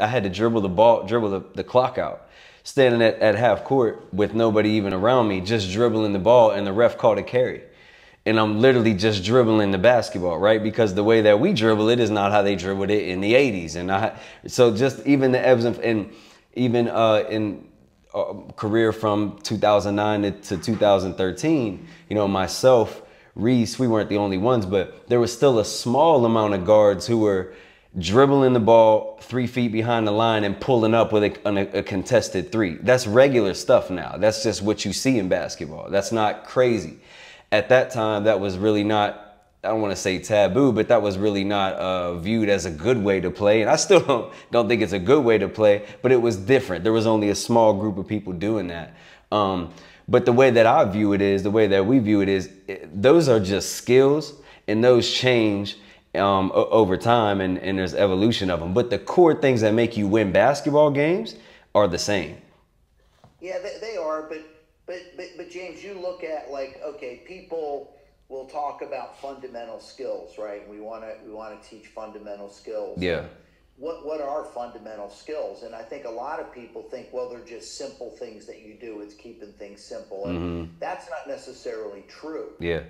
I had to dribble the ball, dribble the, the clock out. Standing at, at half court with nobody even around me, just dribbling the ball, and the ref called a carry. And I'm literally just dribbling the basketball, right? Because the way that we dribble it is not how they dribbled it in the 80s. And I, so just even the ebbs and, and even uh, in uh, career from 2009 to 2013, you know, myself, Reese, we weren't the only ones, but there was still a small amount of guards who were dribbling the ball three feet behind the line and pulling up with a, a, a, contested three. That's regular stuff now. That's just what you see in basketball. That's not crazy. At that time, that was really not, I don't want to say taboo, but that was really not uh, viewed as a good way to play. And I still don't, don't think it's a good way to play, but it was different. There was only a small group of people doing that. Um, but the way that I view it is, the way that we view it is, it, those are just skills and those change um, over time and, and there's evolution of them. But the core things that make you win basketball games are the same. Yeah, they, they are. But, but, but, but James, you look at like, okay, people will talk about fundamental skills, right? We want to, we want to teach fundamental skills. Yeah. What, what are fundamental skills? And I think a lot of people think, well, they're just simple things that you do. It's keeping things simple. And mm-hmm. that's not necessarily true. Yeah.